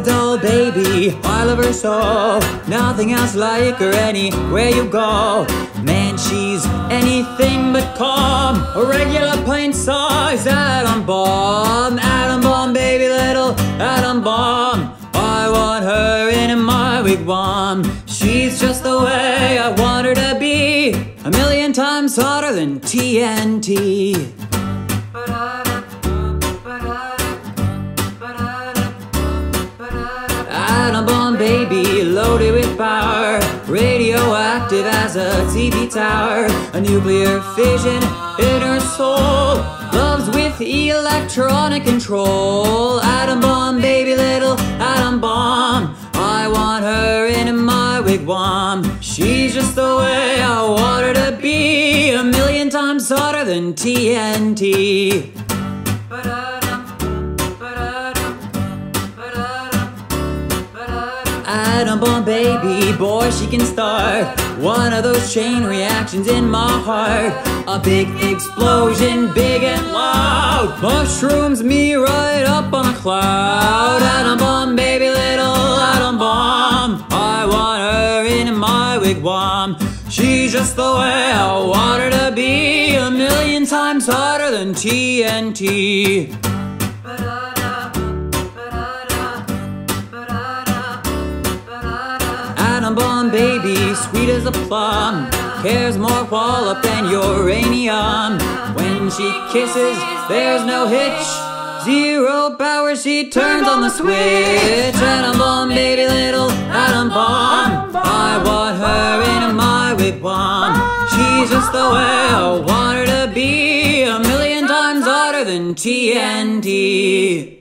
little baby, I love her so. Nothing else like her anywhere you go. Man, she's anything but calm. A regular plain size atom bomb. Atom bomb, baby, little atom bomb. I want her in my wigwam. She's just the way I want her to be. A million times hotter than TNT. Atom bomb baby, loaded with power. Radioactive as a TV tower. A nuclear fission in her soul. Loves with electronic control. Atom bomb baby, little atom bomb. I want her in my wigwam. She's just the way I want her to be. A million times hotter than TNT. Atom bomb baby, boy, she can start one of those chain reactions in my heart. A big explosion, big and loud, mushrooms me right up on a cloud. Atom bomb baby, little atom bomb. I want her in my wigwam. She's just the way I want her to be, a million times hotter than TNT. Bomb baby, sweet as a plum. Cares more wallop than uranium. When she kisses, there's no hitch. Zero power, she turns on the switch. Atom bomb baby, little atom bomb. I want her in my wigwam. She's just the way I want her to be. A million times hotter than TNT.